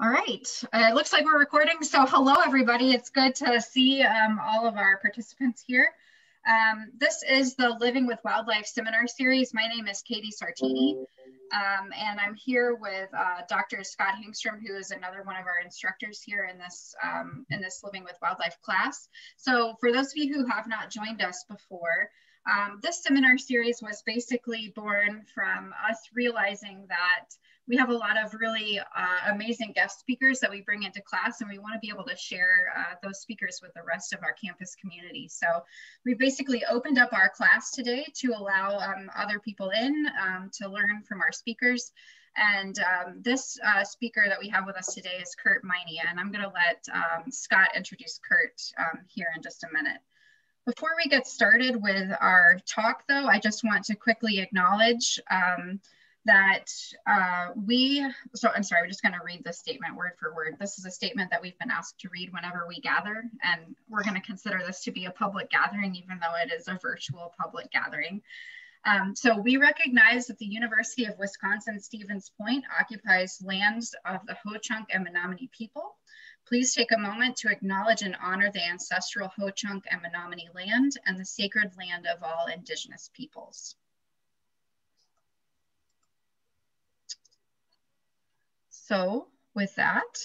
All right, uh, it looks like we're recording. So hello, everybody. It's good to see um, all of our participants here. Um, this is the Living with Wildlife seminar series. My name is Katie Sartini, um, and I'm here with uh, Dr. Scott Hygnstrom, who is another one of our instructors here in this, um, in this Living with Wildlife class. So for those of you who have not joined us before, um, this seminar series was basically born from us realizing that we have a lot of really uh, amazing guest speakers that we bring into class and we want to be able to share uh, those speakers with the rest of our campus community. So we basically opened up our class today to allow um, other people in um, to learn from our speakers. And um, this uh, speaker that we have with us today is Curt Meine, and I'm gonna let um, Scott introduce Curt um, here in just a minute. Before we get started with our talk though, I just want to quickly acknowledge um, that uh, we, so I'm sorry, I'm just gonna read this statement word for word. This is a statement that we've been asked to read whenever we gather, and we're gonna consider this to be a public gathering, even though it is a virtual public gathering. Um, so we recognize that the University of Wisconsin-Stevens Point occupies lands of the Ho-Chunk and Menominee people. Please take a moment to acknowledge and honor the ancestral Ho-Chunk and Menominee land and the sacred land of all indigenous peoples. So with that,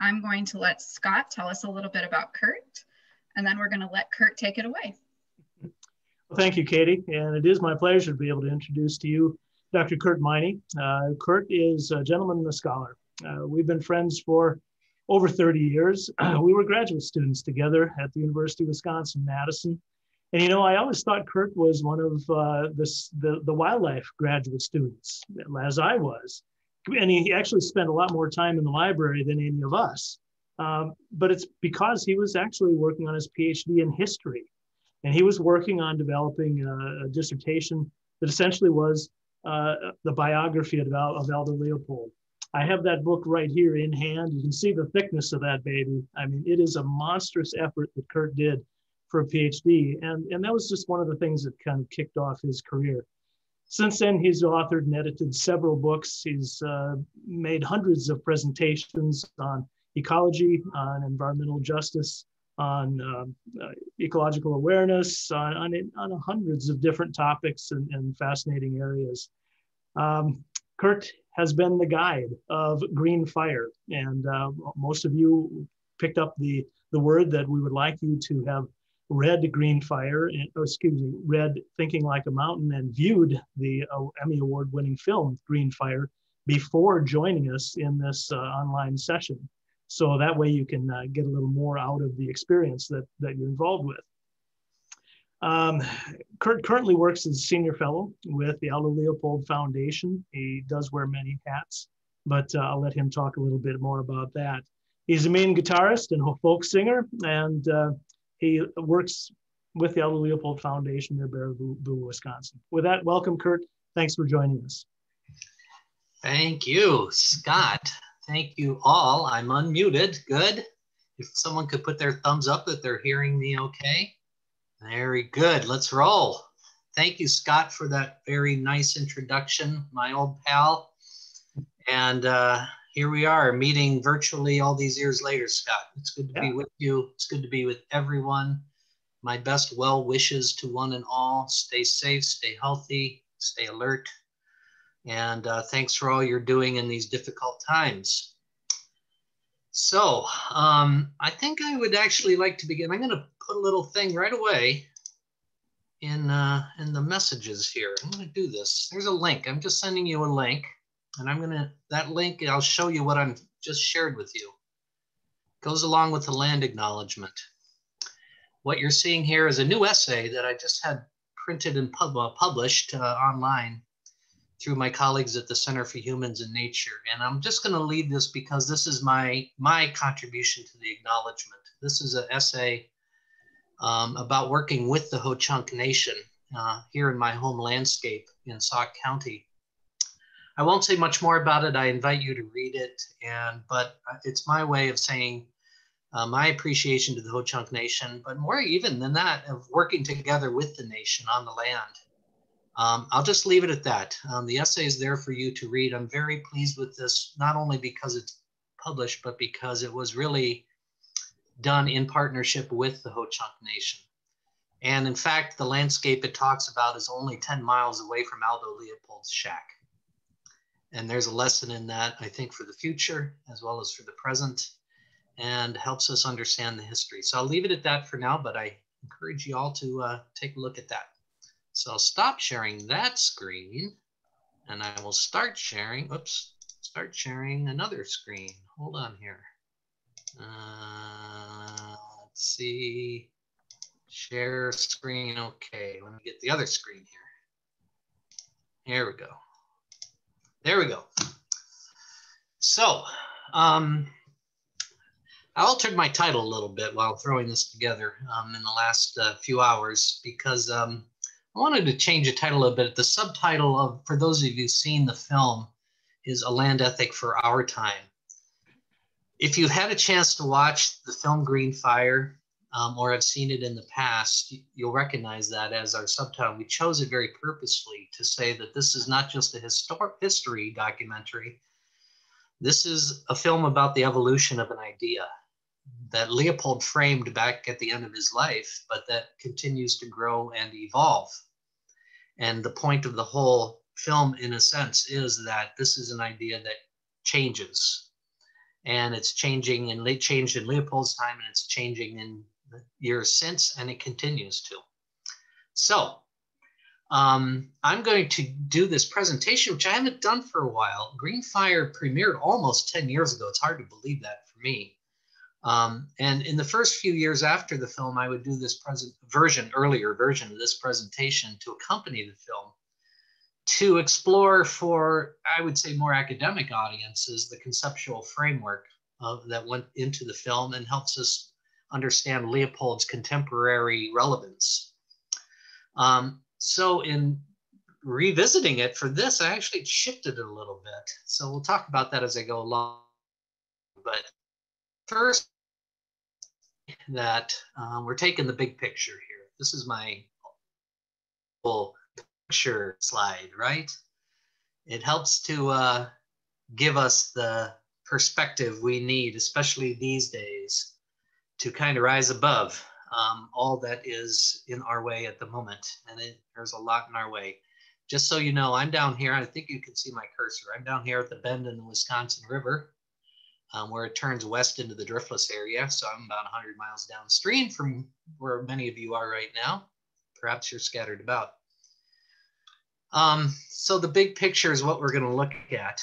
I'm going to let Scott tell us a little bit about Curt, and then we're going to let Curt take it away. Well, thank you, Katie. And it is my pleasure to be able to introduce to you Dr. Curt Meine. Uh, Curt is a gentleman and a scholar. Uh, we've been friends for over 30 years. we were graduate students together at the University of Wisconsin-Madison. And you know, I always thought Curt was one of uh, the, the wildlife graduate students, as I was and he actually spent a lot more time in the library than any of us. Um, but it's because he was actually working on his PhD in history. And he was working on developing a, a dissertation that essentially was uh, the biography of, of Aldo Leopold. I have that book right here in hand. You can see the thickness of that baby. I mean, it is a monstrous effort that Curt did for a PhD. And, and that was just one of the things that kind of kicked off his career. Since then, he's authored and edited several books. He's uh, made hundreds of presentations on ecology, on environmental justice, on um, uh, ecological awareness, on, on, on, hundreds of different topics and, and fascinating areas. Um, Curt has been the guide of Green Fire, and uh, most of you picked up the, the word that we would like you to have read Green Fire, and, oh, excuse me, read Thinking Like a Mountain and viewed the uh, Emmy Award winning film Green Fire before joining us in this uh, online session. So that way you can uh, get a little more out of the experience that, that you're involved with. Um, Curt currently works as a senior fellow with the Aldo Leopold Foundation. He does wear many hats, but uh, I'll let him talk a little bit more about that. He's a main guitarist and folk singer, and uh, he works with the Aldo Leopold Foundation near Baraboo, Wisconsin. With that, welcome, Curt. Thanks for joining us. Thank you, Scott. Thank you all. I'm unmuted. Good. If someone could put their thumbs up that they're hearing me okay. Very good. Let's roll. Thank you, Scott, for that very nice introduction, my old pal. And uh, here we are meeting virtually all these years later, Scott. It's good to yeah. be with you. It's good to be with everyone. My best well wishes to one and all. Stay safe, stay healthy, stay alert. And uh, thanks for all you're doing in these difficult times. So um, I think I would actually like to begin. I'm going to put a little thing right away in, uh, in the messages here. I'm going to do this. There's a link. I'm just sending you a link. And I'm gonna, that link, I'll show you what I'm just shared with you. Goes along with the land acknowledgement. What you're seeing here is a new essay that I just had printed and pub uh, published uh, online through my colleagues at the Center for Humans and Nature. And I'm just gonna lead this because this is my, my contribution to the acknowledgement. This is an essay um, about working with the Ho-Chunk Nation uh, here in my home landscape in Sauk County. I won't say much more about it. I invite you to read it. And but it's my way of saying uh, my appreciation to the Ho-Chunk Nation, but more even than that, of working together with the nation on the land. Um, I'll just leave it at that. Um, the essay is there for you to read. I'm very pleased with this, not only because it's published, but because it was really done in partnership with the Ho-Chunk Nation. And in fact, the landscape it talks about is only 10 miles away from Aldo Leopold's shack. And there's a lesson in that, I think, for the future as well as for the present, and helps us understand the history. So I'll leave it at that for now, but I encourage you all to uh, take a look at that. So I'll stop sharing that screen and I will start sharing, oops, start sharing another screen. Hold on here. Uh, let's see. Share screen. Okay, let me get the other screen here. Here we go. There we go. So, um, I altered my title a little bit while throwing this together um, in the last uh, few hours because um, I wanted to change the title a bit. The subtitle of, for those of you who've seen the film, is A Land Ethic for Our Time. If you had a chance to watch the film Green Fire um, or have seen it in the past, you'll recognize that as our subtitle. We chose it very purposefully to say that this is not just a historic history documentary. This is a film about the evolution of an idea that Leopold framed back at the end of his life, but that continues to grow and evolve. And the point of the whole film, in a sense, is that this is an idea that changes. And it's changing and it changed in Leopold's time and it's changing in years since, and it continues to. So um, I'm going to do this presentation, which I haven't done for a while. Green Fire premiered almost 10 years ago. It's hard to believe that for me. Um, and in the first few years after the film, I would do this present version, earlier version of this presentation to accompany the film to explore for, I would say, more academic audiences, the conceptual framework of, that went into the film and helps us understand Leopold's contemporary relevance. Um, so in revisiting it for this, I actually shifted it a little bit. So we'll talk about that as I go along. But first, that um, we're taking the big picture here. This is my full picture slide, right? It helps to uh, give us the perspective we need, especially these days, to kind of rise above um, all that is in our way at the moment. And it, there's a lot in our way. Just so you know, I'm down here. I think you can see my cursor. I'm down here at the bend in the Wisconsin River um, where it turns west into the driftless area. So I'm about 100 miles downstream from where many of you are right now. Perhaps you're scattered about. Um, so the big picture is what we're going to look at.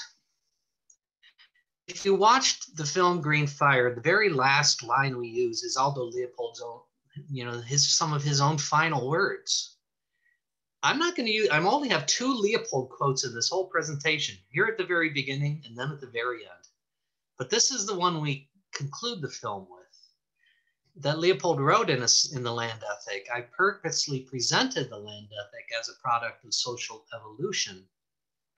If you watched the film Green Fire, the very last line we use is Aldo Leopold's own, you know, his some of his own final words. I'm not going to use, I'm only have two Leopold quotes in this whole presentation, here at the very beginning and then at the very end. But this is the one we conclude the film with that Leopold wrote in, a, in the land ethic. I purposely presented the land ethic as a product of social evolution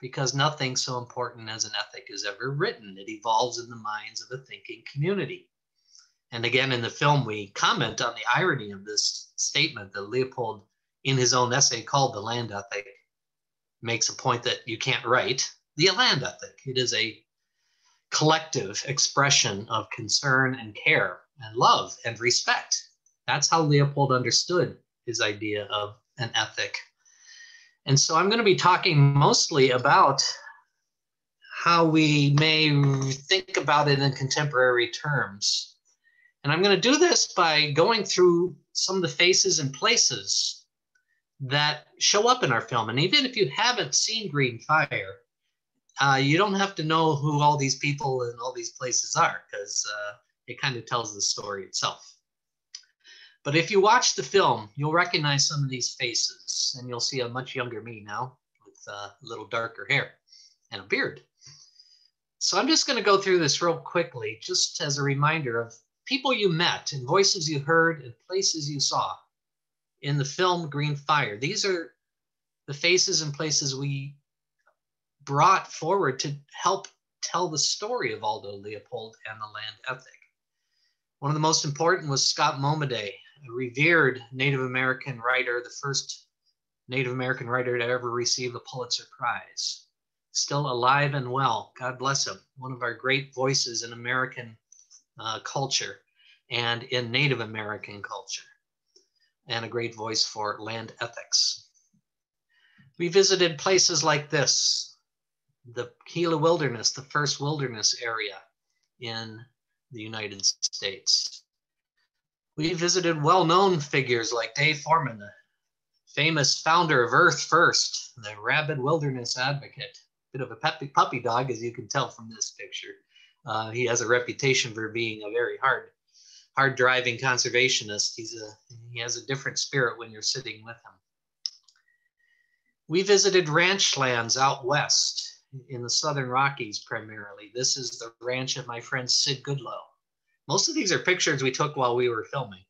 because nothing so important as an ethic is ever written. It evolves in the minds of a thinking community. And again, in the film, we comment on the irony of this statement that Leopold, in his own essay called The Land Ethic, makes a point that you can't write the land ethic. It is a collective expression of concern and care and love and respect. That's how Leopold understood his idea of an ethic. And so I'm going to be talking mostly about how we may think about it in contemporary terms. And I'm going to do this by going through some of the faces and places that show up in our film. And even if you haven't seen Green Fire, uh, you don't have to know who all these people and all these places are because uh, it kind of tells the story itself. But if you watch the film, you'll recognize some of these faces and you'll see a much younger me now with uh, a little darker hair and a beard. So I'm just going to go through this real quickly, just as a reminder of people you met and voices you heard and places you saw in the film Green Fire. These are the faces and places we brought forward to help tell the story of Aldo Leopold and the land ethic. One of the most important was Scott Momaday, revered Native American writer, the first Native American writer to ever receive a Pulitzer Prize. still alive and well. God bless him. One of our great voices in American uh, culture and in Native American culture, and a great voice for land ethics. We visited places like this, the Gila Wilderness, the first wilderness area in the United States. We visited well-known figures like Dave Foreman, the famous founder of Earth First, the rabid wilderness advocate, bit of a puppy, puppy dog, as you can tell from this picture. Uh, he has a reputation for being a very hard, hard driving conservationist. He's a, he has a different spirit when you're sitting with him. We visited ranch lands out west in the Southern Rockies primarily. This is the ranch of my friend Sid Goodloe. Most of these are pictures we took while we were filming.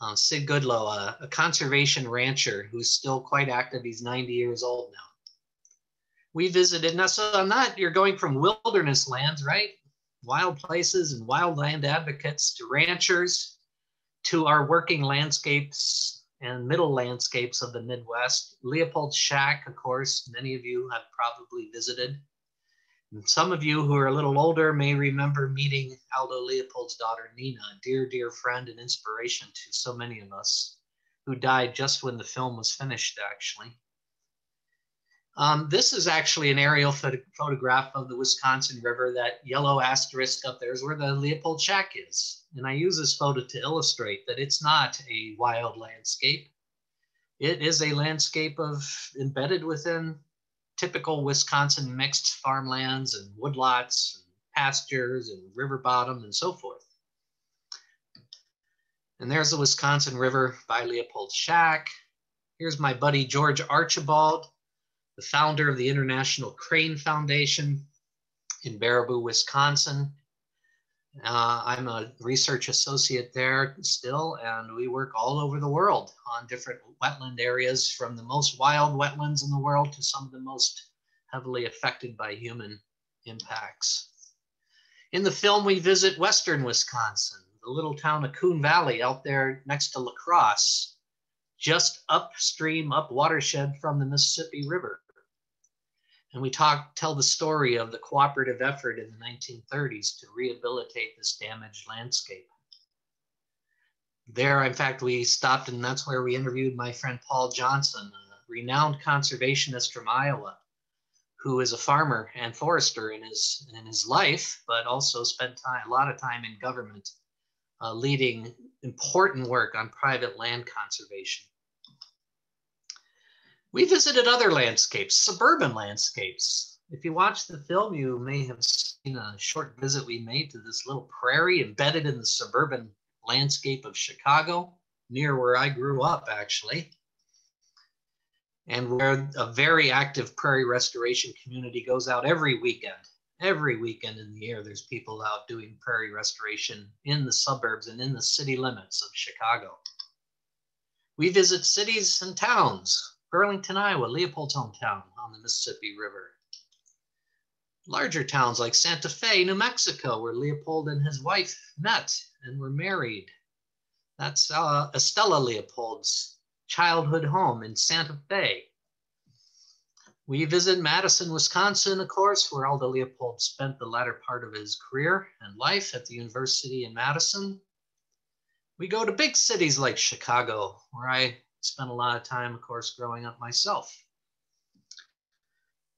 Uh, Sid Goodloe, a, a conservation rancher who's still quite active. He's 90 years old now we visited. Now, so on that, you're going from wilderness lands, right? Wild places and wild land advocates to ranchers to our working landscapes and middle landscapes of the Midwest. Leopold Shack, of course, many of you have probably visited. And some of you who are a little older may remember meeting Aldo Leopold's daughter, Nina, a dear, dear friend and inspiration to so many of us who died just when the film was finished, actually. Um, this is actually an aerial phot photograph of the Wisconsin River. That yellow asterisk up there is where the Leopold Shack is. And I use this photo to illustrate that it's not a wild landscape. It is a landscape of embedded within typical Wisconsin mixed farmlands and woodlots and pastures and river bottom and so forth. And there's the Wisconsin River by Leopold Shack. Here's my buddy George Archibald the founder of the International Crane Foundation in Baraboo, Wisconsin. Uh, I'm a research associate there still, and we work all over the world on different wetland areas, from the most wild wetlands in the world to some of the most heavily affected by human impacts. In the film, we visit Western Wisconsin, the little town of Coon Valley out there next to La Crosse, just upstream, up watershed from the Mississippi River. And we talk, tell the story of the cooperative effort in the 1930s to rehabilitate this damaged landscape. There, in fact, we stopped and that's where we interviewed my friend Paul Johnson, a renowned conservationist from Iowa, who is a farmer and forester in his, in his life, but also spent time, a lot of time in government uh, leading important work on private land conservation. We visited other landscapes, suburban landscapes. If you watch the film, you may have seen a short visit we made to this little prairie embedded in the suburban landscape of Chicago, near where I grew up, actually. And where a very active prairie restoration community goes out every weekend. Every weekend in the year, there's people out doing prairie restoration in the suburbs and in the city limits of Chicago. We visit cities and towns Burlington, Iowa, Leopold's hometown on the Mississippi River. Larger towns like Santa Fe, New Mexico, where Leopold and his wife met and were married. That's uh, Estella Leopold's childhood home in Santa Fe. We visit Madison, Wisconsin, of course, where Aldo Leopold spent the latter part of his career and life at the University in Madison. We go to big cities like Chicago, where I spent a lot of time, of course, growing up myself.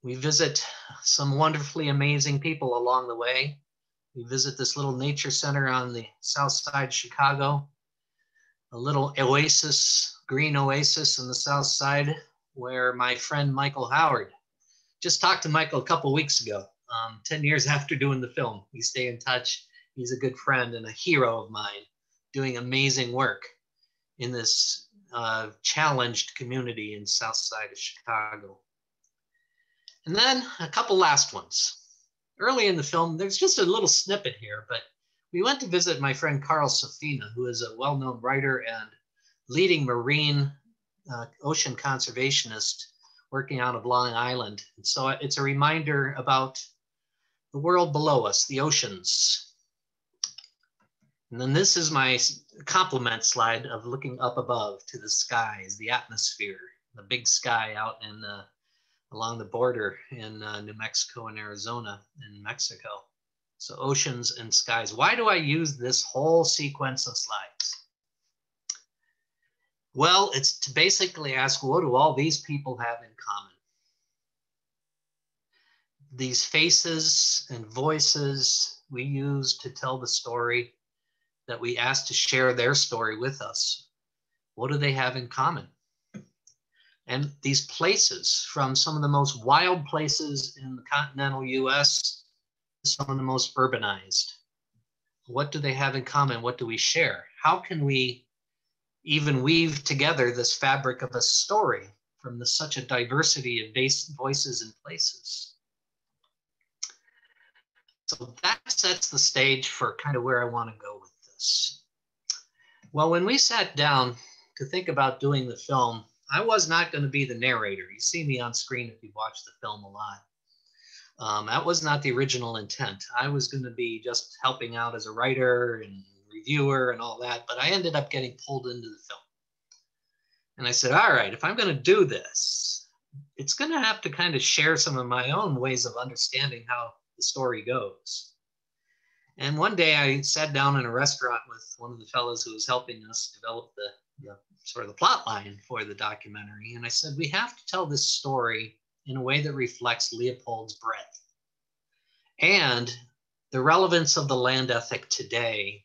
We visit some wonderfully amazing people along the way. We visit this little nature center on the south side of Chicago, a little oasis, green oasis on the south side, where my friend Michael Howard just talked to Michael a couple weeks ago, um, 10 years after doing the film. We stay in touch. He's a good friend and a hero of mine, doing amazing work in this uh, challenged community in south side of Chicago. And then a couple last ones. Early in the film, there's just a little snippet here, but we went to visit my friend Carl Safina, who is a well-known writer and leading marine uh, ocean conservationist working out of Long Island. And so it's a reminder about the world below us, the oceans, and then this is my complement slide of looking up above to the skies, the atmosphere, the big sky out in the along the border in uh, New Mexico and Arizona in Mexico. So oceans and skies. Why do I use this whole sequence of slides? Well, it's to basically ask what do all these people have in common? These faces and voices we use to tell the story that we ask to share their story with us. What do they have in common? And these places, from some of the most wild places in the continental US to some of the most urbanized, what do they have in common? What do we share? How can we even weave together this fabric of a story from the, such a diversity of base voices and places? So that sets the stage for kind of where I want to go with this. Well, when we sat down to think about doing the film, I was not going to be the narrator. You see me on screen if you watch the film a lot. Um, that was not the original intent. I was going to be just helping out as a writer and reviewer and all that, but I ended up getting pulled into the film. And I said, all right, if I'm going to do this, it's going to have to kind of share some of my own ways of understanding how the story goes. And one day I sat down in a restaurant with one of the fellows who was helping us develop the, the sort of the plot line for the documentary. And I said, we have to tell this story in a way that reflects Leopold's breadth and the relevance of the land ethic today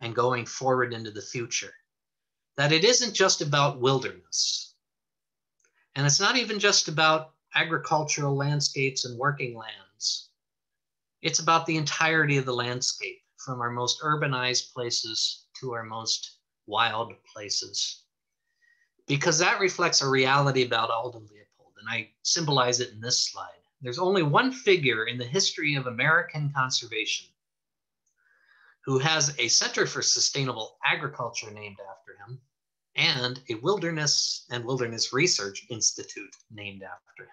and going forward into the future. That it isn't just about wilderness. And it's not even just about agricultural landscapes and working lands. It's about the entirety of the landscape, from our most urbanized places to our most wild places because that reflects a reality about Aldo Leopold. And I symbolize it in this slide. There's only one figure in the history of American conservation who has a Center for Sustainable Agriculture named after him and a Wilderness and Wilderness Research Institute named after him.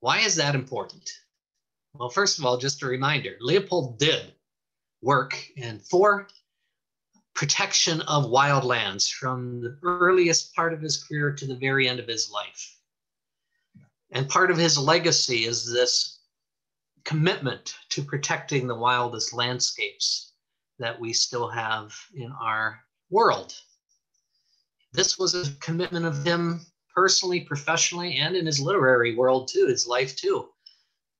Why is that important? Well, first of all, just a reminder Leopold did work in for protection of wildlands from the earliest part of his career to the very end of his life. And part of his legacy is this commitment to protecting the wildest landscapes that we still have in our world. This was a commitment of him personally, professionally, and in his literary world too, his life too.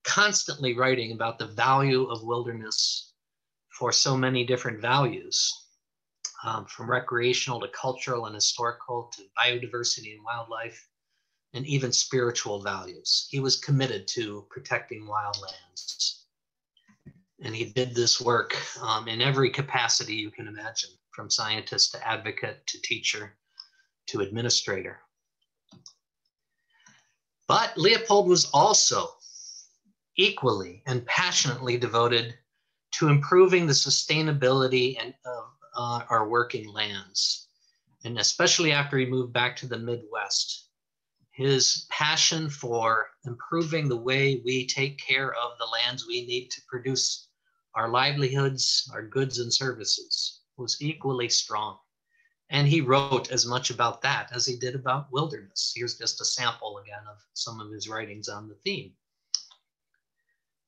Constantly writing about the value of wilderness for so many different values um, from recreational to cultural and historical to biodiversity and wildlife, and even spiritual values. He was committed to protecting wildlands. And he did this work um, in every capacity you can imagine, from scientist to advocate to teacher to administrator. But Leopold was also equally and passionately devoted to improving the sustainability and, of uh, our working lands. And especially after he moved back to the Midwest, his passion for improving the way we take care of the lands we need to produce our livelihoods, our goods and services was equally strong. And he wrote as much about that as he did about wilderness. Here's just a sample again of some of his writings on the theme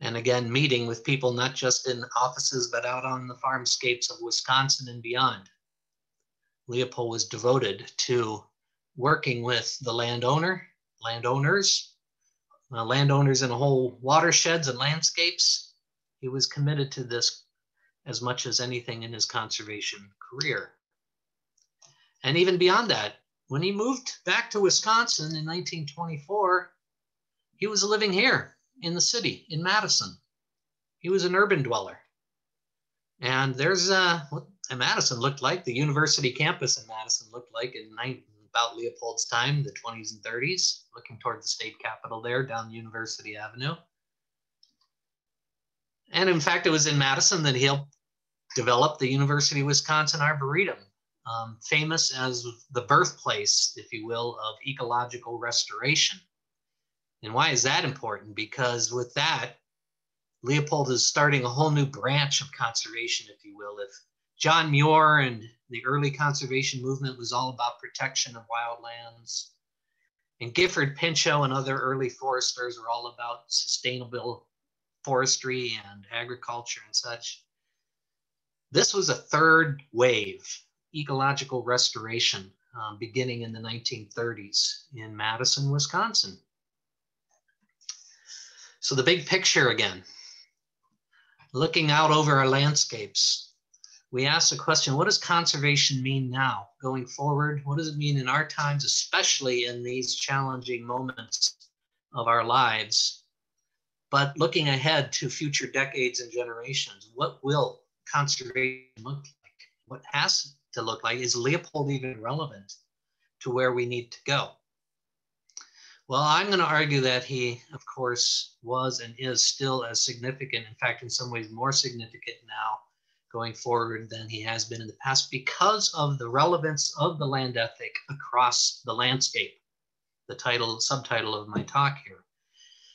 and again meeting with people not just in offices but out on the farmscapes of wisconsin and beyond. Leopold was devoted to working with the landowner landowners uh, landowners in whole watersheds and landscapes. He was committed to this as much as anything in his conservation career. And even beyond that when he moved back to wisconsin in 1924 he was living here in the city in Madison. He was an urban dweller. And there's uh, what Madison looked like, the university campus in Madison looked like in about Leopold's time, the 20s and 30s, looking toward the state capitol there down University Avenue. And in fact, it was in Madison that he helped develop the University of Wisconsin Arboretum, um, famous as the birthplace, if you will, of ecological restoration. And why is that important? Because with that, Leopold is starting a whole new branch of conservation, if you will. If John Muir and the early conservation movement was all about protection of wildlands, And Gifford Pinchot and other early foresters were all about sustainable forestry and agriculture and such. This was a third wave, ecological restoration, um, beginning in the 1930s in Madison, Wisconsin. So the big picture again, looking out over our landscapes, we ask the question, what does conservation mean now going forward? What does it mean in our times, especially in these challenging moments of our lives? But looking ahead to future decades and generations, what will conservation look like? What has to look like? Is Leopold even relevant to where we need to go? Well, I'm going to argue that he, of course, was and is still as significant, in fact, in some ways more significant now going forward than he has been in the past because of the relevance of the land ethic across the landscape, the title, subtitle of my talk here.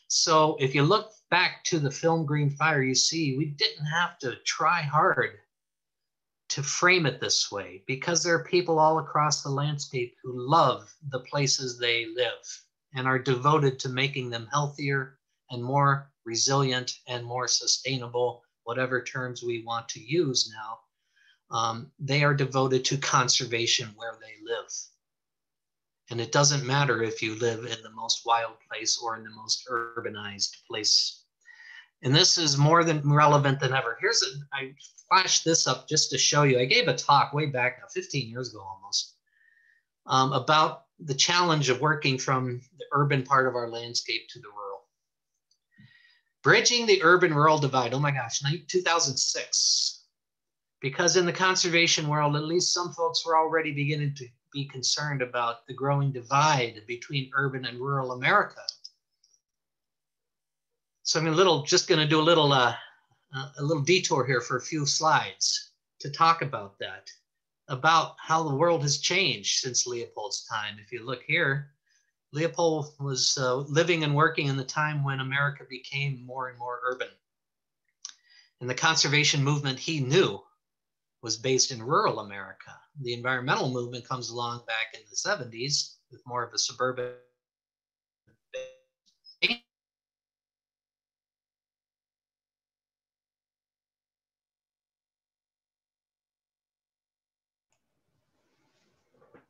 So if you look back to the film Green Fire, you see we didn't have to try hard to frame it this way because there are people all across the landscape who love the places they live and are devoted to making them healthier and more resilient and more sustainable, whatever terms we want to use now. Um, they are devoted to conservation where they live. And it doesn't matter if you live in the most wild place or in the most urbanized place. And this is more than relevant than ever. Here's a, I flashed this up just to show you. I gave a talk way back now, 15 years ago almost, um, about the challenge of working from the urban part of our landscape to the rural. Bridging the urban rural divide. Oh my gosh, 2006. Because in the conservation world, at least some folks were already beginning to be concerned about the growing divide between urban and rural America. So I'm a little just going to do a little uh, a little detour here for a few slides to talk about that, about how the world has changed since Leopold's time. If you look here, Leopold was uh, living and working in the time when America became more and more urban. And the conservation movement he knew was based in rural America. The environmental movement comes along back in the 70s with more of a suburban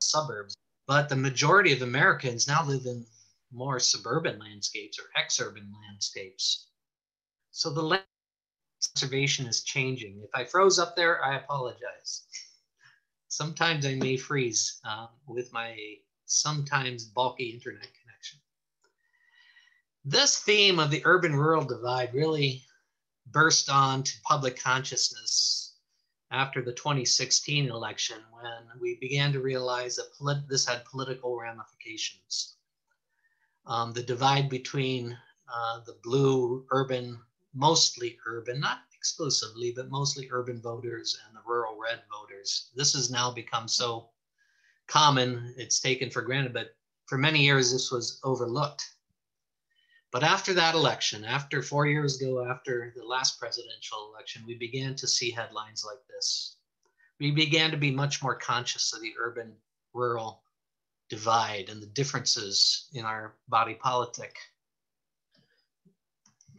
suburbs. But the majority of Americans now live in more suburban landscapes or exurban landscapes. So the land conservation is changing. If I froze up there, I apologize. Sometimes I may freeze um, with my sometimes bulky internet connection. This theme of the urban rural divide really burst on to public consciousness after the 2016 election when we began to realize that this had political ramifications. Um, the divide between uh, the blue urban, mostly urban, not exclusively, but mostly urban voters and the rural red voters. This has now become so common, it's taken for granted, but for many years this was overlooked. But after that election, after four years ago, after the last presidential election, we began to see headlines like this. We began to be much more conscious of the urban rural divide and the differences in our body politic.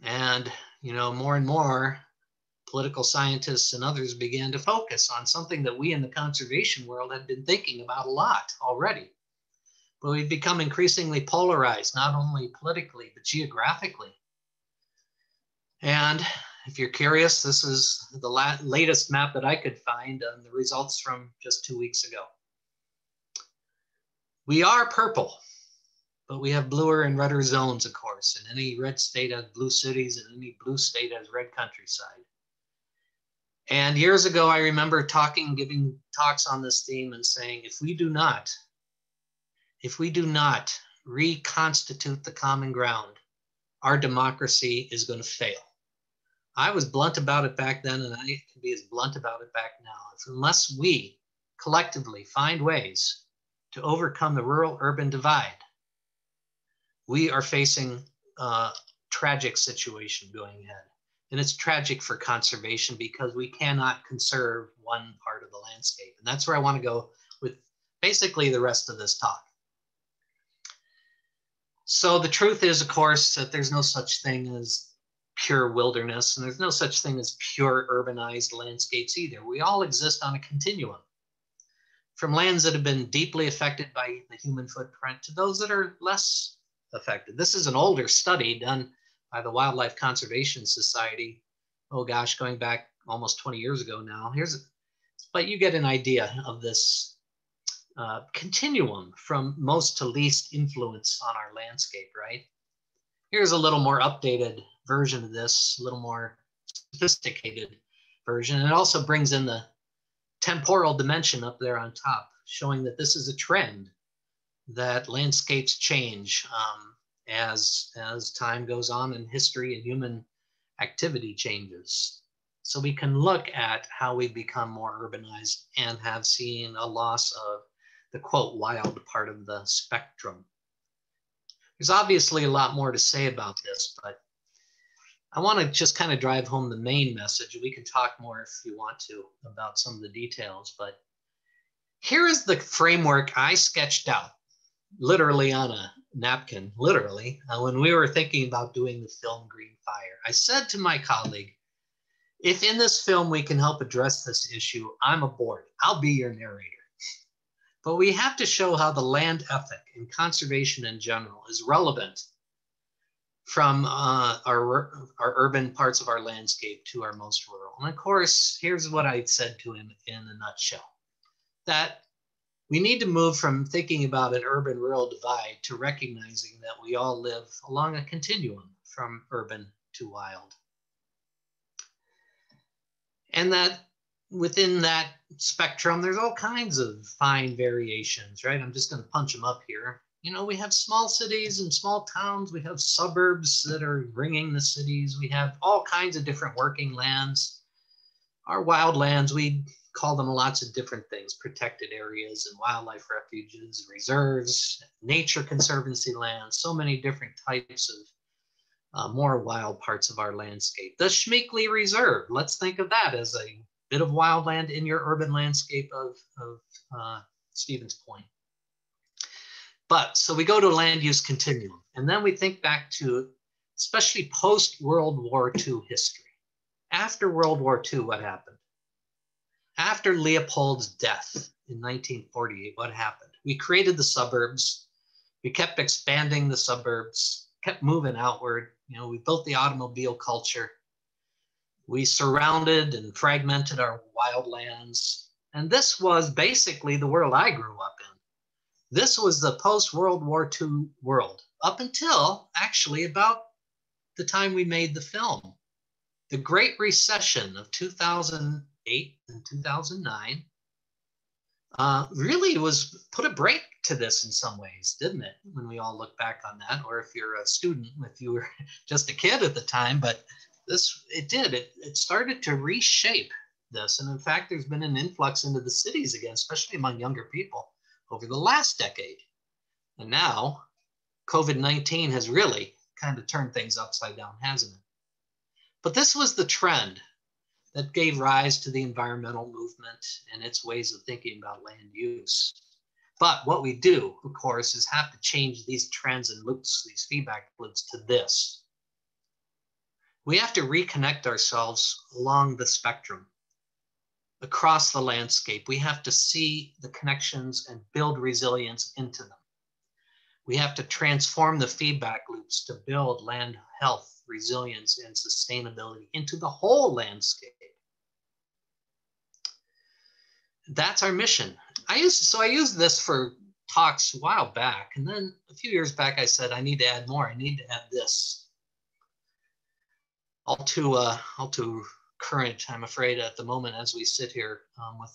And, you know, more and more political scientists and others began to focus on something that we in the conservation world had been thinking about a lot already but we've become increasingly polarized, not only politically, but geographically. And if you're curious, this is the la- latest map that I could find and the results from just two weeks ago. We are purple, but we have bluer and redder zones, of course, and any red state has blue cities and any blue state has red countryside. And years ago, I remember talking, giving talks on this theme and saying, if we do not if we do not reconstitute the common ground, our democracy is going to fail. I was blunt about it back then, and I can be as blunt about it back now. If unless we collectively find ways to overcome the rural urban divide, we are facing a tragic situation going ahead. And it's tragic for conservation because we cannot conserve one part of the landscape. And that's where I want to go with basically the rest of this talk. So the truth is, of course, that there's no such thing as pure wilderness, and there's no such thing as pure urbanized landscapes either. We all exist on a continuum from lands that have been deeply affected by the human footprint to those that are less affected. This is an older study done by the Wildlife Conservation Society. Oh gosh, going back almost 20 years ago now. Here's, but you get an idea of this uh, continuum from most to least influence on our landscape, right? Here's a little more updated version of this, a little more sophisticated version. And it also brings in the temporal dimension up there on top, showing that this is a trend that landscapes change um, as, as time goes on and history and human activity changes. So we can look at how we've become more urbanized and have seen a loss of the quote wild part of the spectrum. There's obviously a lot more to say about this, but I want to just kind of drive home the main message. We can talk more if you want to about some of the details, but here is the framework I sketched out literally on a napkin, literally, uh, when we were thinking about doing the film Green Fire. I said to my colleague, if in this film we can help address this issue, I'm aboard. I'll be your narrator. But we have to show how the land ethic and conservation in general is relevant from uh, our, our urban parts of our landscape to our most rural. And of course, here's what I said to him in a nutshell that we need to move from thinking about an urban rural divide to recognizing that we all live along a continuum from urban to wild. And that within that spectrum, there's all kinds of fine variations, right? I'm just going to punch them up here you know, we have small cities and small towns. We have suburbs that are ringing the cities. We have all kinds of different working lands. Our wild lands, we call them lots of different things protected areas and wildlife refuges, reserves, nature conservancy lands, so many different types of uh, more wild parts of our landscape. The Schmeeckle Reserve, let's think of that as a bit of wildland in your urban landscape of, of uh, Stevens Point. But so we go to land use continuum, and then we think back to especially post World War II history. After World War II, what happened? After Leopold's death in 1948, what happened? We created the suburbs. We kept expanding the suburbs, kept moving outward. You know, we built the automobile culture. We surrounded and fragmented our wildlands. And this was basically the world I grew up in. This was the post World War II world up until actually about the time we made the film. The Great Recession of 2008 and 2009 uh, really was put a break to this in some ways, didn't it? When we all look back on that, or if you're a student, if you were just a kid at the time, but this it did. It, it started to reshape this, and in fact, there's been an influx into the cities again, especially among younger people over the last decade. And now COVID 19 has really kind of turned things upside down, hasn't it? But this was the trend that gave rise to the environmental movement and its ways of thinking about land use. But what we do, of course, is have to change these trends and loops, these feedback loops to this. We have to reconnect ourselves along the spectrum across the landscape. We have to see the connections and build resilience into them. We have to transform the feedback loops to build land health, resilience, and sustainability into the whole landscape. That's our mission. I used so I used this for talks a while back, and then a few years back I said I need to add more. I need to add this. All too uh, all too current, I'm afraid, at the moment as we sit here um, with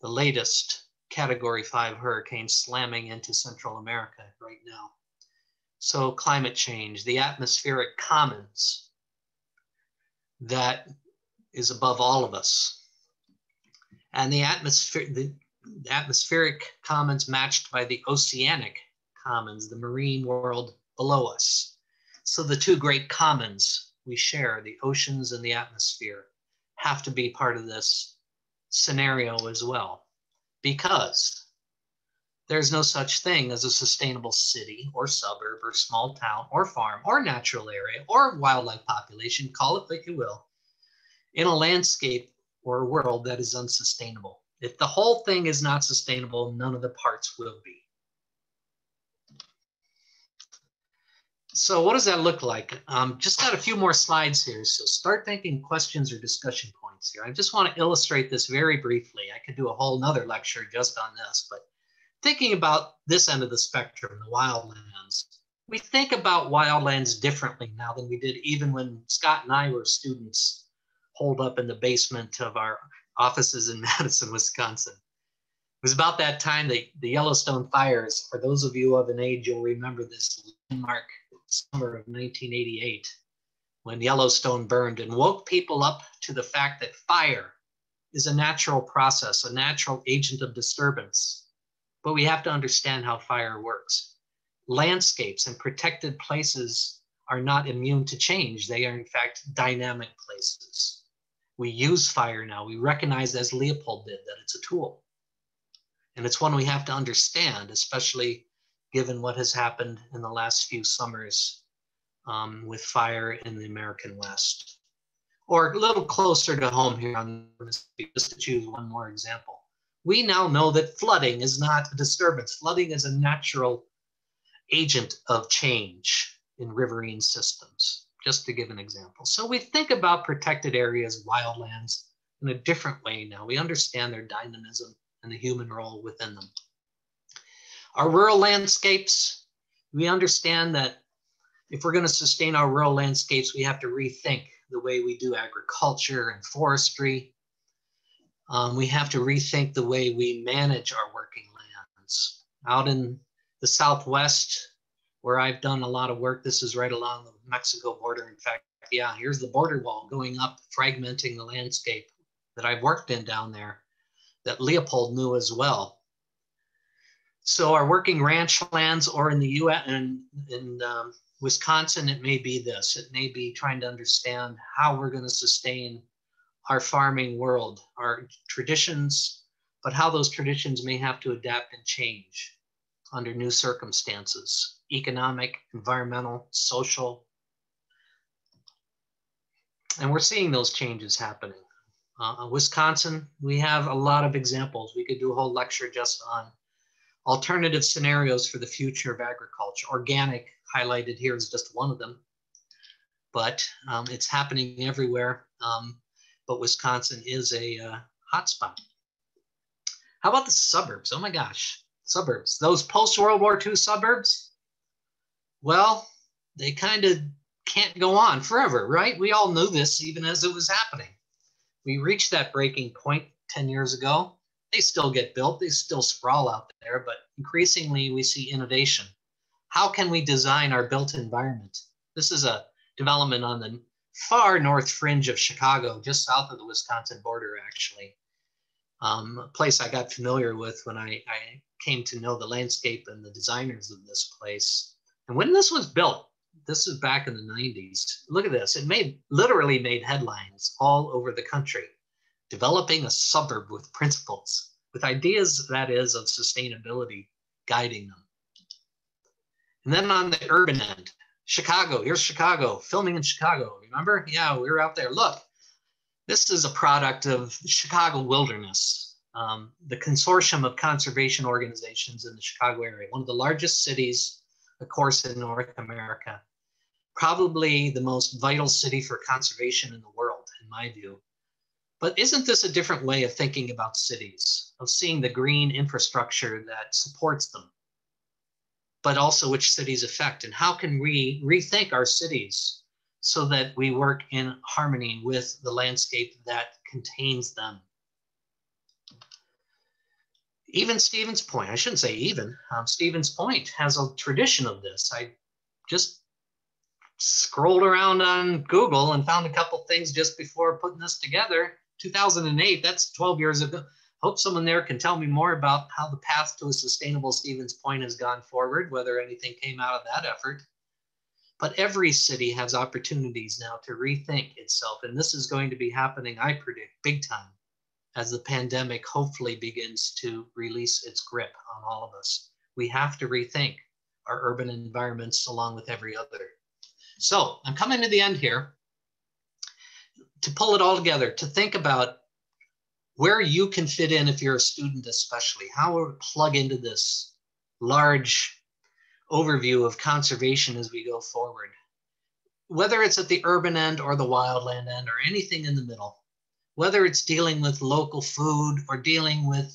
the latest Category 5 hurricane slamming into Central America right now. So, climate change, the atmospheric commons that is above all of us. And the, atmosphere, the atmospheric commons matched by the oceanic commons, the marine world below us. So, the two great commons we share, the oceans and the atmosphere, have to be part of this scenario as well. Because there's no such thing as a sustainable city or suburb or small town or farm or natural area or wildlife population, call it what you will, in a landscape or a world that is unsustainable. If the whole thing is not sustainable, none of the parts will be. So what does that look like? Um, just got a few more slides here. So start thinking questions or discussion points here. I just want to illustrate this very briefly. I could do a whole nother lecture just on this, but thinking about this end of the spectrum, the wildlands, we think about wildlands differently now than we did even when Scott and I were students holed up in the basement of our offices in Madison, Wisconsin. It was about that time that the Yellowstone fires, for those of you of an age, you'll remember this landmark summer of 1988 when Yellowstone burned and woke people up to the fact that fire is a natural process, a natural agent of disturbance but we have to understand how fire works. Landscapes and protected places are not immune to change. They are, in fact, dynamic places. We use fire now. We recognize, as Leopold did, that it's a tool. And it's one we have to understand, especially given what has happened in the last few summers um, with fire in the American West. Or a little closer to home here on the just to choose one more example we now know that flooding is not a disturbance. Flooding is a natural agent of change in riverine systems, just to give an example. So we think about protected areas, wildlands, in a different way now. We understand their dynamism and the human role within them. Our rural landscapes, we understand that if we're going to sustain our rural landscapes, we have to rethink the way we do agriculture and forestry, um, we have to rethink the way we manage our working lands. Out in the Southwest, where I've done a lot of work, this is right along the Mexico border. In fact, yeah, here's the border wall going up, fragmenting the landscape that I've worked in down there that Leopold knew as well. So our working ranch lands or in the US and in um, Wisconsin, it may be this. It may be trying to understand how we're going to sustain our farming world, our traditions, but how those traditions may have to adapt and change under new circumstances economic, environmental, social. And we're seeing those changes happening. Uh, Wisconsin, we have a lot of examples. We could do a whole lecture just on alternative scenarios for the future of agriculture. Organic, highlighted here, is just one of them, but um, it's happening everywhere. Um, but Wisconsin is a uh, hotspot. How about the suburbs? Oh my gosh, suburbs. Those post World War II suburbs? Well, they kind of can't go on forever, right? We all knew this even as it was happening. We reached that breaking point 10 years ago. They still get built, they still sprawl out there, but increasingly we see innovation. How can we design our built environment? This is a development on the far north fringe of Chicago, just south of the Wisconsin border, actually. Um, a place I got familiar with when I, I came to know the landscape and the designers of this place. And when this was built, this is back in the 90s. Look at this. It made literally made headlines all over the country. Developing a suburb with principles, with ideas that is of sustainability guiding them. And then on the urban end, Chicago, here's Chicago, filming in Chicago. Remember? Yeah, we were out there. Look, this is a product of the Chicago Wilderness, um, the consortium of conservation organizations in the Chicago area, one of the largest cities, of course, in North America. Probably the most vital city for conservation in the world, in my view. But isn't this a different way of thinking about cities, of seeing the green infrastructure that supports them? but also which cities affect and how can we rethink our cities so that we work in harmony with the landscape that contains them. Even Stevens Point, I shouldn't say even, um, Stevens Point has a tradition of this. I just scrolled around on Google and found a couple things just before putting this together. 2008, that's 12 years ago, hope someone there can tell me more about how the path to a sustainable Stevens Point has gone forward, whether anything came out of that effort. But every city has opportunities now to rethink itself. And this is going to be happening, I predict, big time as the pandemic hopefully begins to release its grip on all of us. We have to rethink our urban environments along with every other. So I'm coming to the end here to pull it all together, to think about where you can fit in if you're a student, especially, how we plug into this large overview of conservation as we go forward. Whether it's at the urban end or the wildland end or anything in the middle, whether it's dealing with local food or dealing with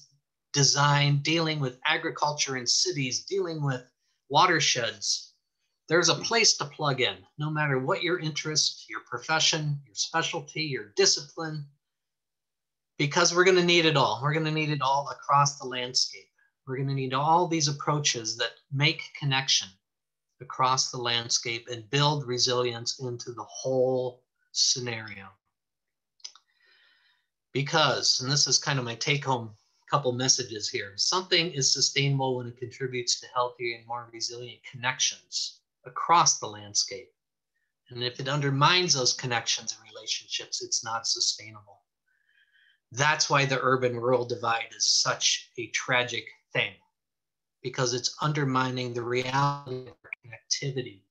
design, dealing with agriculture in cities, dealing with watersheds, there's a hmm. place to plug in, no matter what your interest, your profession, your specialty, your discipline, because we're going to need it all. We're going to need it all across the landscape. We're going to need all these approaches that make connection across the landscape and build resilience into the whole scenario. Because, and this is kind of my take home couple messages here something is sustainable when it contributes to healthier and more resilient connections across the landscape. And if it undermines those connections and relationships, it's not sustainable. That's why the urban rural divide is such a tragic thing, because it's undermining the reality of connectivity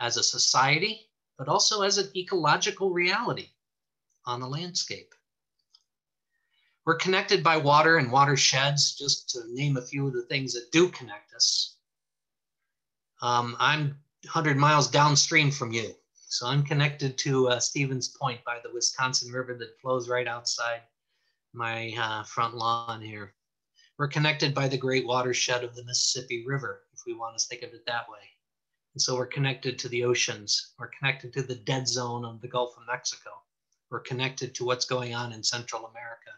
as a society, but also as an ecological reality on the landscape. We're connected by water and watersheds, just to name a few of the things that do connect us. Um, I'm 100 miles downstream from you. So I'm connected to uh, Stevens Point by the Wisconsin River that flows right outside my uh, front lawn here. We're connected by the great watershed of the Mississippi River, if we want to think of it that way. And so we're connected to the oceans. We're connected to the dead zone of the Gulf of Mexico. We're connected to what's going on in Central America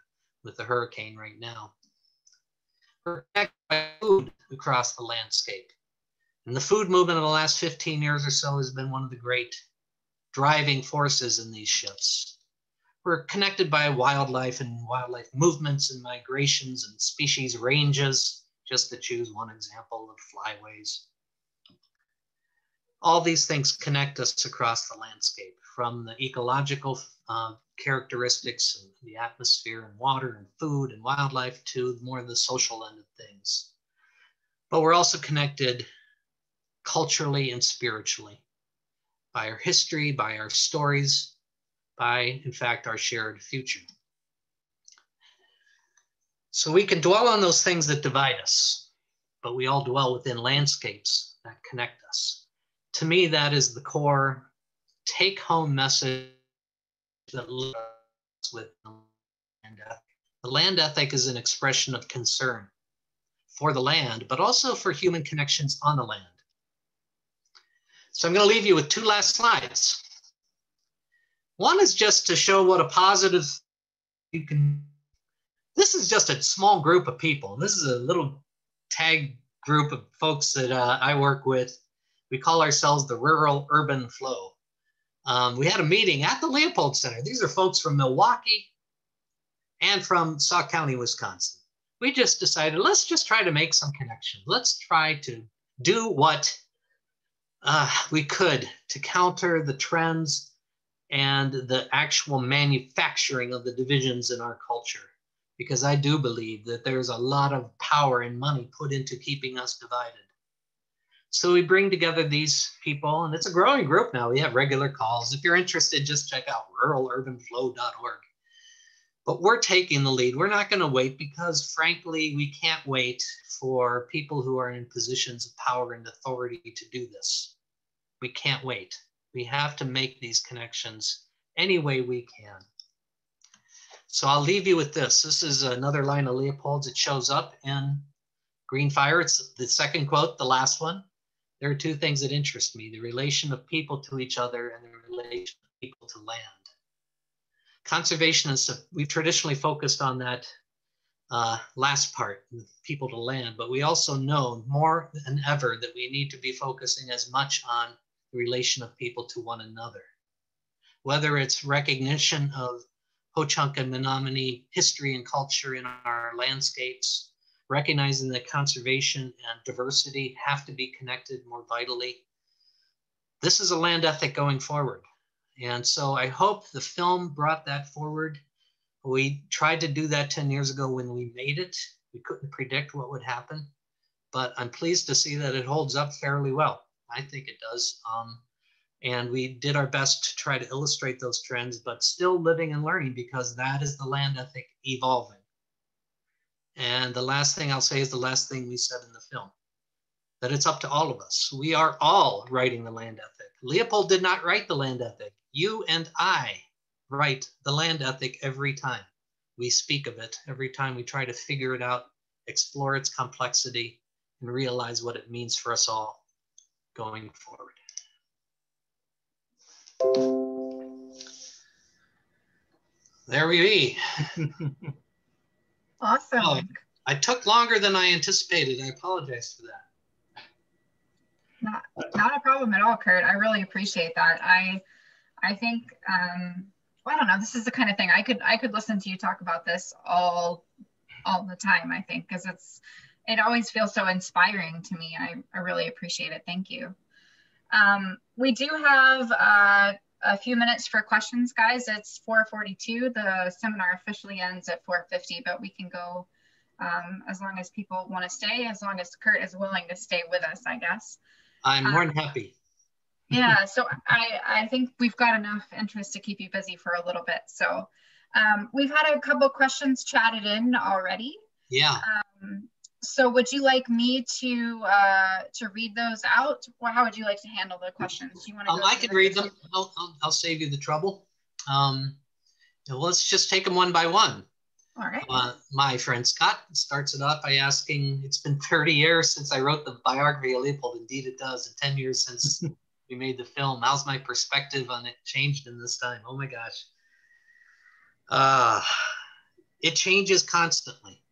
with the hurricane right now. We're connected by food across the landscape. And the food movement of the last 15 years or so has been one of the great driving forces in these shifts. We're connected by wildlife and wildlife movements and migrations and species ranges, just to choose one example of flyways. All these things connect us across the landscape from the ecological uh, characteristics and the atmosphere and water and food and wildlife to more of the social end of things. But we're also connected culturally and spiritually by our history, by our stories, by, in fact, our shared future. So we can dwell on those things that divide us, but we all dwell within landscapes that connect us. To me, that is the core take home message that lives with the land ethic. The land ethic is an expression of concern for the land, but also for human connections on the land. So I'm going to leave you with two last slides. One is just to show what a positive you can. This is just a small group of people. This is a little tag group of folks that uh, I work with. We call ourselves the Rural Urban Flow. Um, we had a meeting at the Leopold Center. These are folks from Milwaukee and from Sauk County, Wisconsin. We just decided let's just try to make some connections. Let's try to do what uh, we could to counter the trends and the actual manufacturing of the divisions in our culture. Because I do believe that there's a lot of power and money put into keeping us divided. So we bring together these people, and it's a growing group now. We have regular calls. If you're interested, just check out ruralurbanflow.org. But we're taking the lead. We're not going to wait because, frankly, we can't wait for people who are in positions of power and authority to do this. We can't wait. We have to make these connections any way we can. So I'll leave you with this. This is another line of Leopold's. It shows up in Green Fire. It's the second quote, the last one. There are two things that interest me the relation of people to each other and the relation of people to land. Conservationists, we've traditionally focused on that uh, last part, people to land, but we also know more than ever that we need to be focusing as much on the relation of people to one another. Whether it's recognition of Ho-Chunk and Menominee history and culture in our landscapes, recognizing that conservation and diversity have to be connected more vitally. This is a land ethic going forward. And so I hope the film brought that forward We tried to do that 10 years ago when we made it. We couldn't predict what would happen, but I'm pleased to see that it holds up fairly well. I think it does. Um, and we did our best to try to illustrate those trends, but still living and learning because that is the land ethic evolving. And the last thing I'll say is the last thing we said in the film that it's up to all of us. We are all writing the land ethic. Leopold did not write the land ethic. You and I write the land ethic every time we speak of it, every time we try to figure it out, explore its complexity, and realize what it means for us all going forward. There we be. awesome. Oh, I took longer than I anticipated. I apologize for that. Not, not a problem at all, Curt. I really appreciate that. I, I think, um, well, I don't know. This is the kind of thing I could, I could listen to you talk about this all, all the time. I think because it's, it always feels so inspiring to me. I, I really appreciate it. Thank you. Um, we do have uh, a few minutes for questions, guys. It's 4:42. The seminar officially ends at 4:50, but we can go um, as long as people want to stay, as long as Curt is willing to stay with us, I guess. I'm more than um, happy. Yeah, so I, I think we've got enough interest to keep you busy for a little bit. So um, we've had a couple questions chatted in already. Yeah. Um, so would you like me to uh, to read those out? Or how would you like to handle the questions? Do you want to? Um, I can read them. I'll, I'll, I'll, save you the trouble. Um, let's just take them one by one. All right. Uh, my friend Scott starts it off by asking, it's been 30 years since I wrote the biography of Leopold. Indeed it does. And 10 years since we made the film. How's my perspective on it changed in this time? Oh my gosh. Uh, it changes constantly.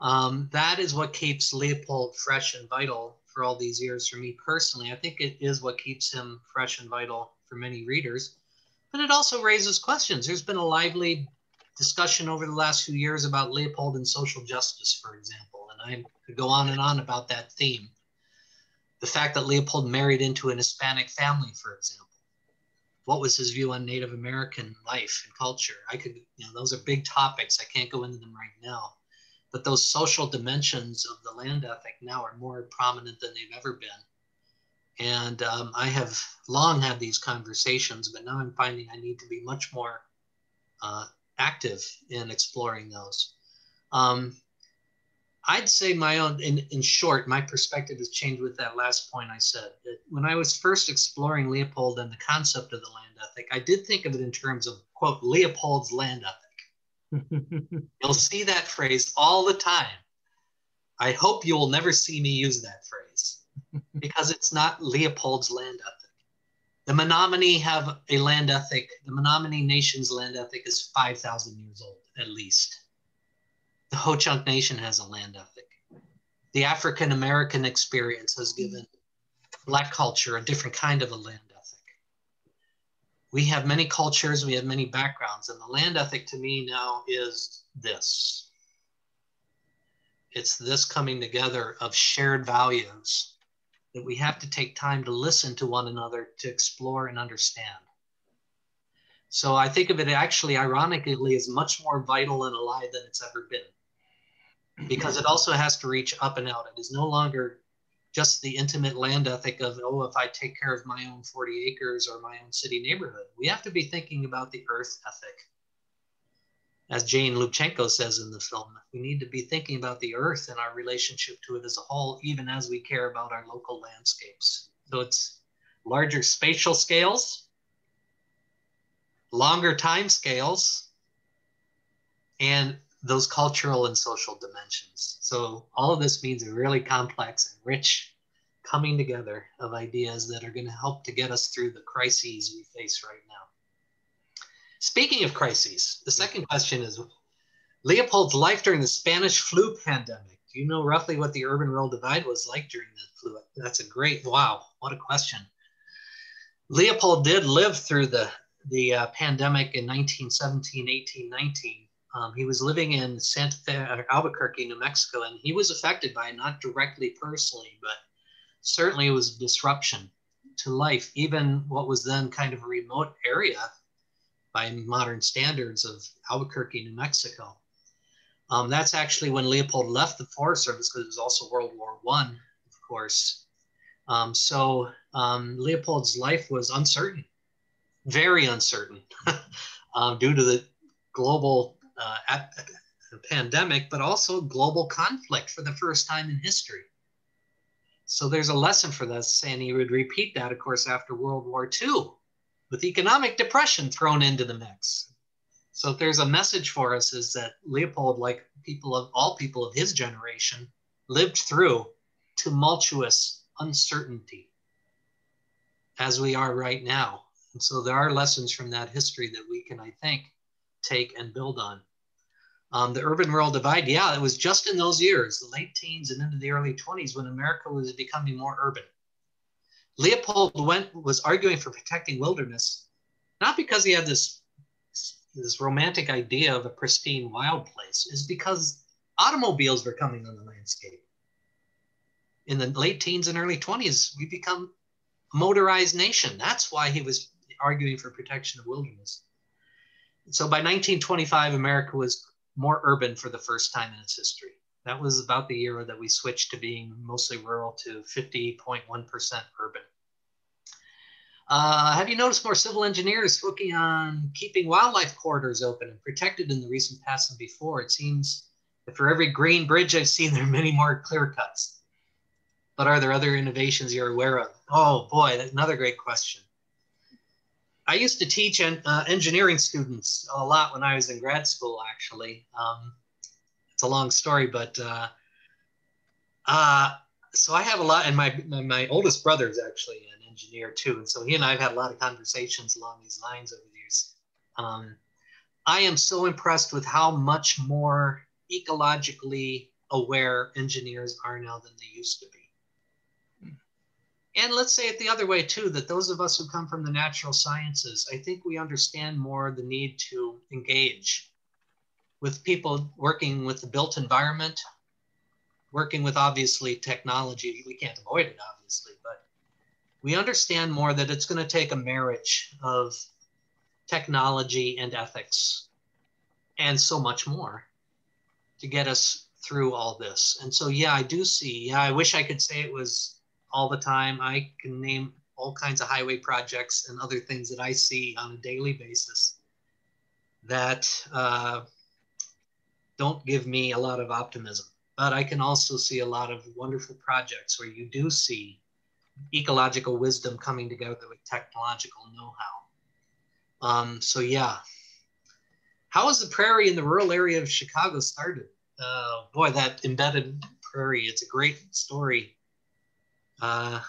Um, that is what keeps Leopold fresh and vital for all these years for me personally. I think it is what keeps him fresh and vital for many readers. But it also raises questions. There's been a lively discussion over the last few years about Leopold and social justice, for example, and I could go on and on about that theme. The fact that Leopold married into an Hispanic family, for example. What was his view on Native American life and culture? I could, you know, those are big topics. I can't go into them right now. But those social dimensions of the land ethic now are more prominent than they've ever been. And um, I have long had these conversations, but now I'm finding I need to be much more uh, active in exploring those. Um, I'd say my own, in, in short, my perspective has changed with that last point I said. When I was first exploring Leopold and the concept of the land ethic, I did think of it in terms of, quote, Leopold's land ethic. you'll see that phrase all the time. I hope you will never see me use that phrase because it's not Leopold's land ethic. The Menominee have a land ethic. The Menominee Nation's land ethic is 5,000 years old, at least. The Ho Chunk Nation has a land ethic. The African American experience has given Black culture a different kind of a land ethic. We have many cultures, we have many backgrounds, and the land ethic to me now is this it's this coming together of shared values that we have to take time to listen to one another to explore and understand. So I think of it actually, ironically, as much more vital and alive than it's ever been, because it also has to reach up and out. It is no longer just the intimate land ethic of, oh, if I take care of my own 40 acres or my own city neighborhood. We have to be thinking about the earth ethic as Jane Lubchenco says in the film, we need to be thinking about the earth and our relationship to it as a whole, even as we care about our local landscapes. So it's larger spatial scales, longer time scales, and those cultural and social dimensions. So all of this means a really complex and rich coming together of ideas that are going to help to get us through the crises we face right now. Speaking of crises, the second question is Leopold's life during the Spanish flu pandemic. Do you know roughly what the urban rural divide was like during the flu? That's a great, wow, what a question. Leopold did live through the, the uh, pandemic in 1917, 18, 19. Um, he was living in Santa Fe, uh, Albuquerque, New Mexico, and he was affected by it, not directly personally, but certainly it was disruption to life. Even what was then kind of a remote area by modern standards of Albuquerque, New Mexico. Um, that's actually when Leopold left the Forest Service because it was also World War One, of course. Um, so um, Leopold's life was uncertain, very uncertain, um, due to the global uh, pandemic, but also global conflict for the first time in history. So there's a lesson for this, and he would repeat that, of course, after World War II, with economic depression thrown into the mix. So if there's a message for us is that Leopold, like people of all people of his generation, lived through tumultuous uncertainty as we are right now. And so there are lessons from that history that we can, I think, take and build on. Um, the urban rural divide, yeah, it was just in those years, the late teens and into the early 20s, when America was becoming more urban. Leopold went was arguing for protecting wilderness, not because he had this this romantic idea of a pristine wild place, is because automobiles were coming on the landscape. In the late teens and early 20s, we become a motorized nation. That's why he was arguing for protection of wilderness. So by 1925, America was more urban for the first time in its history. That was about the year that we switched to being mostly rural to 50.1% urban. Uh, have you noticed more civil engineers working on keeping wildlife corridors open and protected in the recent past than before? It seems that for every green bridge I've seen, there are many more clear cuts. But are there other innovations you're aware of? Oh boy, that's another great question. I used to teach en- uh, engineering students a lot when I was in grad school, actually. Um, it's a long story, but uh, uh, so I have a lot, and my, my, oldest brother is actually an engineer too. And so he and I have had a lot of conversations along these lines over the years. Um, I am so impressed with how much more ecologically aware engineers are now than they used to be. And let's say it the other way too, that those of us who come from the natural sciences, I think we understand more the need to engage with people working with the built environment, working with obviously technology. We can't avoid it, obviously, but we understand more that it's going to take a marriage of technology and ethics and so much more to get us through all this. And so, yeah, I do see, yeah, I wish I could say it was all the time. I can name all kinds of highway projects and other things that I see on a daily basis that uh, don't give me a lot of optimism. But I can also see a lot of wonderful projects where you do see ecological wisdom coming together with technological know-how. Um, so yeah, how was the prairie in the rural area of Chicago started? Uh, boy, that embedded prairie, it's a great story. Uh,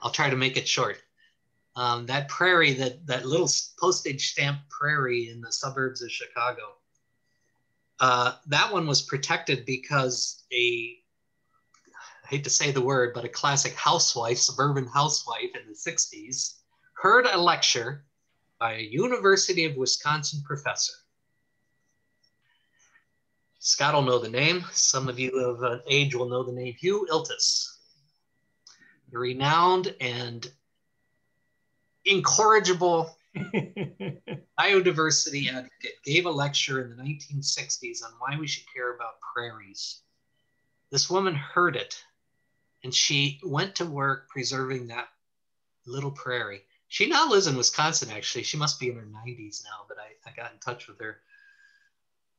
I'll try to make it short. Um, that prairie, that, that little postage stamp prairie in the suburbs of Chicago, uh, that one was protected because a, I hate to say the word, but a classic housewife, suburban housewife in the 60s, heard a lecture by a University of Wisconsin professor. Scott will know the name. Some of you of an age will know the name Hugh Iltis renowned and incorrigible biodiversity advocate, gave a lecture in the 1960s on why we should care about prairies. This woman heard it and she went to work preserving that little prairie. She now lives in Wisconsin, actually. She must be in her 90s now, but I, I got in touch with her.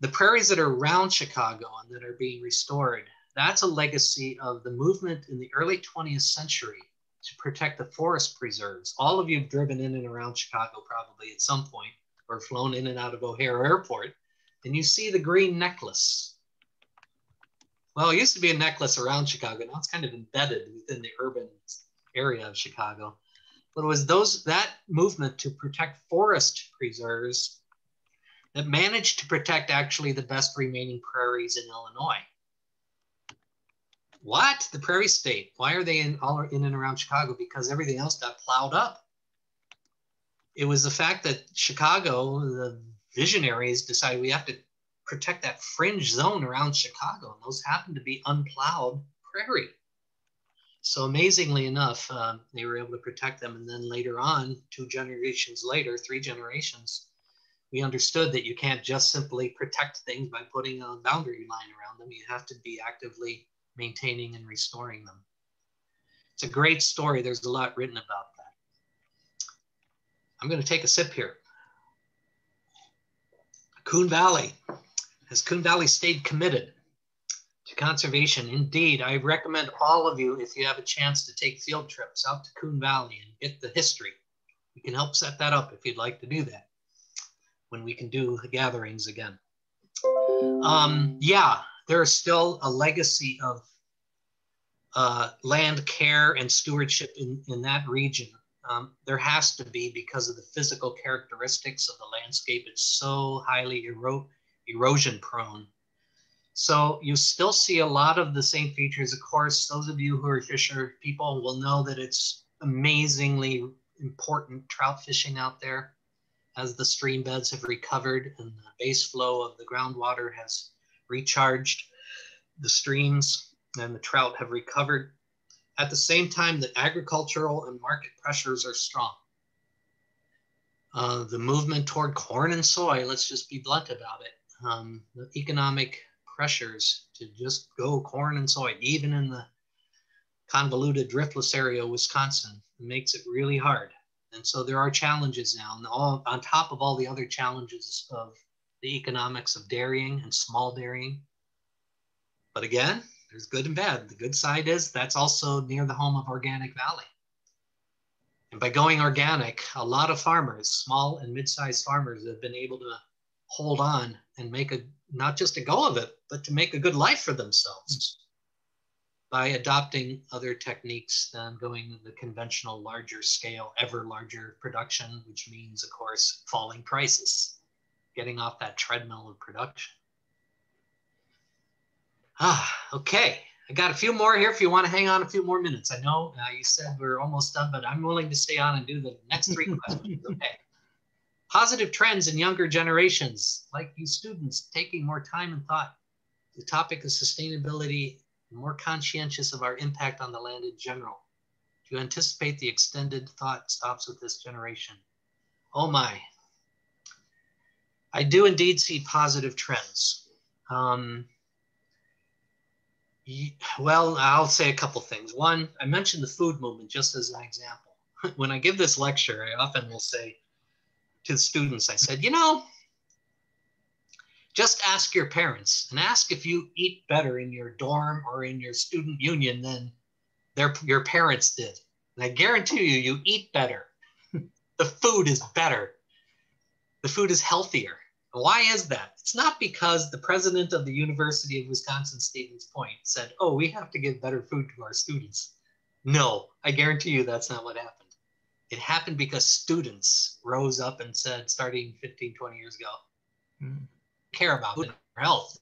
The prairies that are around Chicago and that are being restored that's a legacy of the movement in the early 20th century to protect the forest preserves. All of you have driven in and around Chicago probably at some point or flown in and out of O'Hare Airport, and you see the green necklace. Well, it used to be a necklace around Chicago. Now it's kind of embedded within the urban area of Chicago. But it was those that movement to protect forest preserves that managed to protect actually the best remaining prairies in Illinois. What? The Prairie State. Why are they in all in and around Chicago? Because everything else got plowed up. It was the fact that Chicago, the visionaries decided we have to protect that fringe zone around Chicago, and those happen to be unplowed prairie. So amazingly enough, uh, they were able to protect them. And then later on, two generations later, three generations, we understood that you can't just simply protect things by putting a boundary line around them. You have to be actively maintaining and restoring them. It's a great story. There's a lot written about that. I'm going to take a sip here. Coon Valley. Has Coon Valley stayed committed to conservation? Indeed, I recommend all of you, if you have a chance to take field trips out to Coon Valley and get the history. We can help set that up if you'd like to do that when we can do gatherings again. Um, yeah, there is still a legacy of uh, land care and stewardship in, in that region. Um, there has to be because of the physical characteristics of the landscape. It's so highly ero erosion prone. So you still see a lot of the same features. Of course, those of you who are fisher people will know that it's amazingly important trout fishing out there as the stream beds have recovered and the base flow of the groundwater has recharged the streams and the trout have recovered. At the same time that agricultural and market pressures are strong. Uh, the movement toward corn and soy, let's just be blunt about it. Um, the economic pressures to just go corn and soy, even in the convoluted driftless area of Wisconsin, makes it really hard. And so there are challenges now, and all, on top of all the other challenges of the economics of dairying and small dairying. But again, there's good and bad. The good side is that's also near the home of Organic Valley. And by going organic, a lot of farmers, small and mid-sized farmers, have been able to hold on and make a not just a go of it, but to make a good life for themselves by adopting other techniques than going the conventional larger scale, ever larger production, which means, of course, falling prices, getting off that treadmill of production. Ah, okay. I got a few more here if you want to hang on a few more minutes. I know uh, you said we're almost done, but I'm willing to stay on and do the next three questions. Okay. Positive trends in younger generations, like you students taking more time and thought. The topic of sustainability, more conscientious of our impact on the land in general. Do you anticipate the extended thought stops with this generation? Oh my. I do indeed see positive trends. Um, well, I'll say a couple things. One, I mentioned the food movement just as an example. when I give this lecture, I often will say to the students, I said, you know, just ask your parents and ask if you eat better in your dorm or in your student union than their, your parents did. And I guarantee you, you eat better. the food is better. The food is healthier. Why is that? It's not because the president of the University of Wisconsin Stevens Point said, oh, we have to give better food to our students. No, I guarantee you that's not what happened. It happened because students rose up and said, starting 15, 20 years ago, mm. care about their health.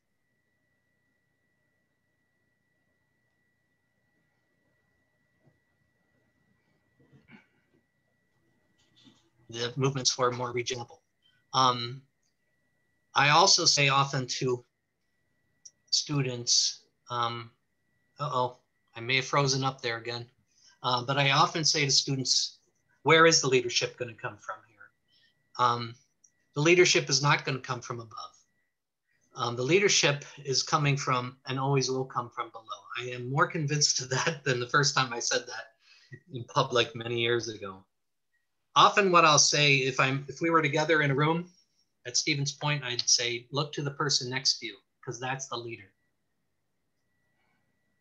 The movements were more regional. Um, I also say often to students, um, uh-oh, I may have frozen up there again, uh, but I often say to students, where is the leadership going to come from here? Um, the leadership is not going to come from above. Um, the leadership is coming from and always will come from below. I am more convinced of that than the first time I said that in public many years ago. Often what I'll say if I'm if we were together in a room at Stevens Point, I'd say look to the person next to you because that's the leader.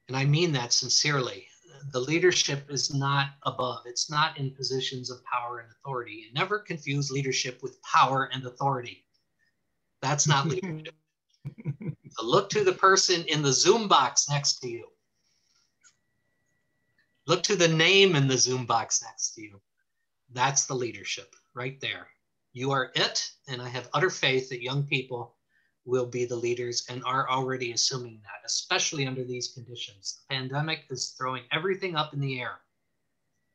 And I mean that sincerely the leadership is not above. It's not in positions of power and authority. And never confuse leadership with power and authority. That's not leadership. so look to the person in the Zoom box next to you. Look to the name in the Zoom box next to you. That's the leadership right there. You are it. And I have utter faith that young people will be the leaders and are already assuming that, especially under these conditions. The pandemic is throwing everything up in the air.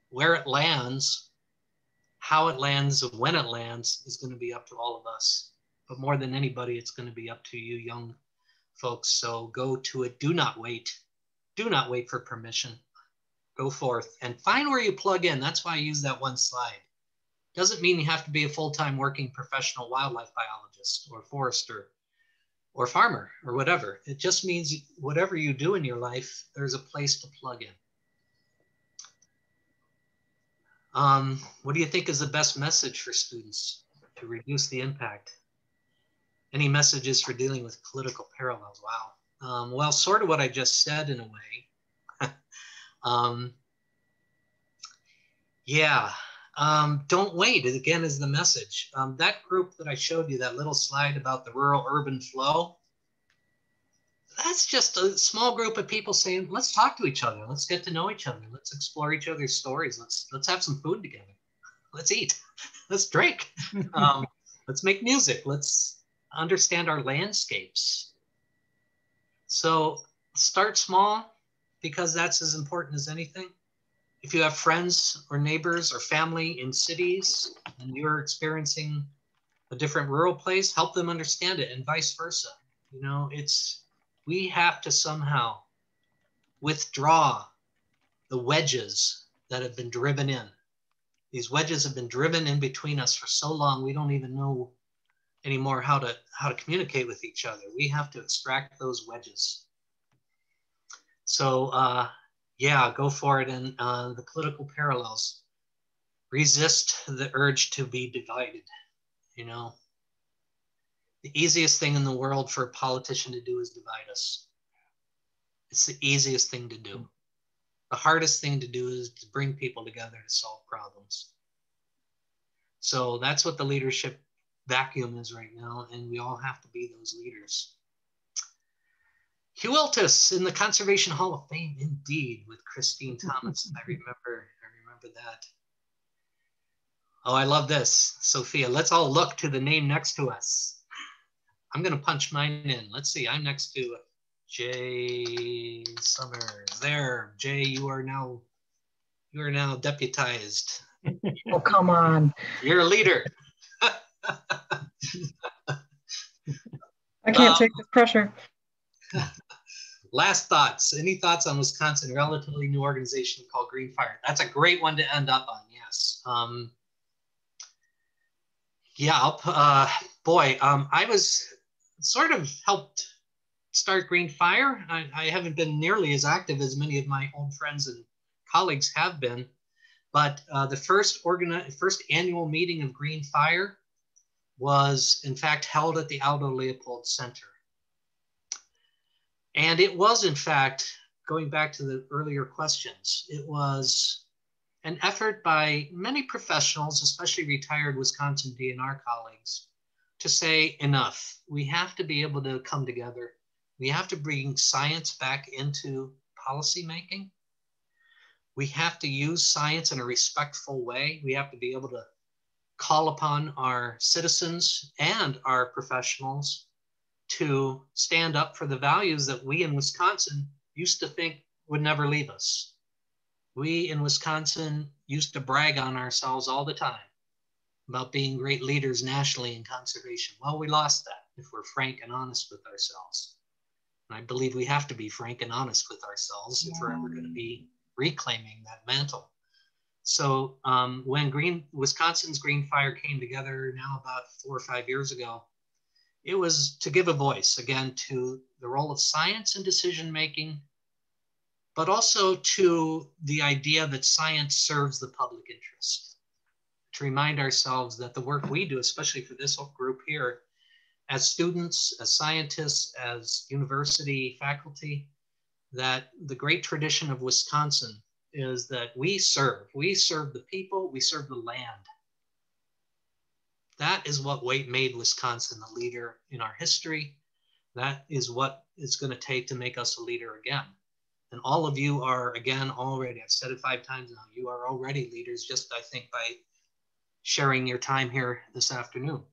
Where it lands, how it lands, and when it lands is going to be up to all of us. But more than anybody, it's going to be up to you, young folks. So go to it. Do not wait. Do not wait for permission. Go forth and find where you plug in. That's why I use that one slide. Doesn't mean you have to be a full-time working professional wildlife biologist or forester or farmer or whatever. It just means whatever you do in your life, there's a place to plug in. Um, what do you think is the best message for students to reduce the impact? Any messages for dealing with political parallels? Wow. Um, well, sort of what I just said in a way. um, yeah, um, don't wait, again, is the message. Um, that group that I showed you, that little slide about the rural urban flow, that's just a small group of people saying, let's talk to each other. Let's get to know each other. Let's explore each other's stories. Let's, let's have some food together. Let's eat. let's drink. Um, let's make music. Let's understand our landscapes. So start small because that's as important as anything if you have friends or neighbors or family in cities and you're experiencing a different rural place, help them understand it and vice versa. You know, it's, we have to somehow withdraw the wedges that have been driven in. These wedges have been driven in between us for so long, we don't even know anymore how to how to communicate with each other. We have to extract those wedges. So uh, yeah, go for it. And uh, the political parallels resist the urge to be divided. You know, the easiest thing in the world for a politician to do is divide us. It's the easiest thing to do. The hardest thing to do is to bring people together to solve problems. So that's what the leadership vacuum is right now. And we all have to be those leaders. Hugh Iltis in the Conservation Hall of Fame, indeed, with Christine Thomas. I remember, I remember that. Oh, I love this, Sophia. Let's all look to the name next to us. I'm gonna punch mine in. Let's see. I'm next to Jay Summers. There, Jay. You are now, you are now deputized. oh, come on. You're a leader. I can't um, take this pressure. Last thoughts. Any thoughts on Wisconsin relatively new organization called Green Fire? That's a great one to end up on. Yes. Um, yeah. Uh, boy, um, I was sort of helped start Green Fire. I, I, haven't been nearly as active as many of my old friends and colleagues have been, but uh, the first organi- first annual meeting of Green Fire was in fact held at the Aldo Leopold Center. And it was, in fact, going back to the earlier questions, it was an effort by many professionals, especially retired Wisconsin DNR colleagues, to say enough. We have to be able to come together. We have to bring science back into policymaking. We have to use science in a respectful way. We have to be able to call upon our citizens and our professionals to stand up for the values that we in Wisconsin used to think would never leave us. We in Wisconsin used to brag on ourselves all the time about being great leaders nationally in conservation. Well, we lost that if we're frank and honest with ourselves. And I believe we have to be frank and honest with ourselves if we're ever going to be reclaiming that mantle. So um, when Green Wisconsin's Green Fire came together now about four or five years ago, it was to give a voice again to the role of science in decision making, but also to the idea that science serves the public interest. To remind ourselves that the work we do, especially for this group here, as students, as scientists, as university faculty, that the great tradition of Wisconsin is that we serve. We serve the people, we serve the land. That is what made Wisconsin a leader in our history. That is what it's going to take to make us a leader again. And all of you are, again, already, I've said it five times now, you are already leaders, just I think by sharing your time here this afternoon.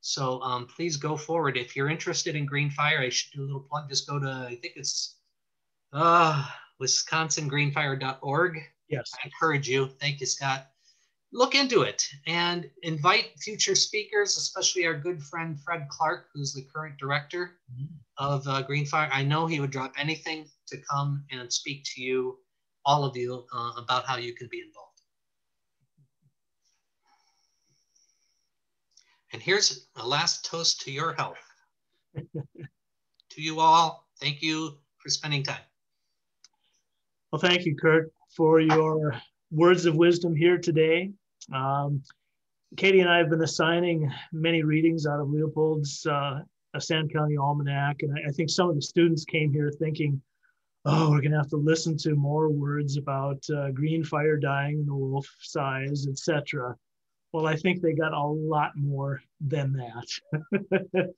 So um, please go forward. If you're interested in Green Fire, I should do a little plug. Just go to, I think it's uh, wisconsingreenfire.org. Yes. I encourage you. Thank you, Scott look into it and invite future speakers, especially our good friend Fred Clark, who's the current director mm-hmm. of uh, Green Fire. I know he would drop anything to come and speak to you, all of you, uh, about how you can be involved. And here's a last toast to your health. to you all, thank you for spending time. Well, thank you, Curt, for your words of wisdom here today. Um, Katie and I have been assigning many readings out of Leopold's uh, Sand County Almanac, and I, I, think some of the students came here thinking, "Oh, we're going to have to listen to more words about uh, green fire dying in the wolf size, etc." Well, I think they got a lot more than that.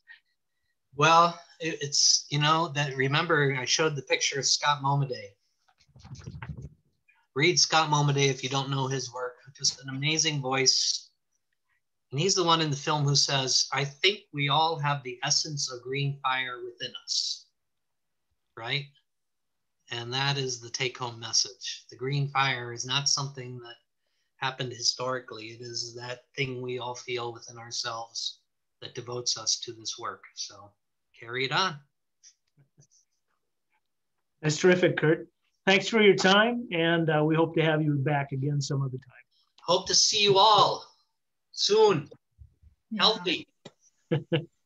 well, it, it's you know that remember I showed the picture of Scott Momaday. Read Scott Momaday if you don't know his work. Just an amazing voice, and he's the one in the film who says, I think we all have the essence of green fire within us. Right? And that is the take home message. The green fire is not something that happened historically, it is that thing we all feel within ourselves that devotes us to this work. So carry it on. That's terrific, Curt. Thanks for your time, and uh, we hope to have you back again some other time. Hope to see you all soon. Yeah. Healthy.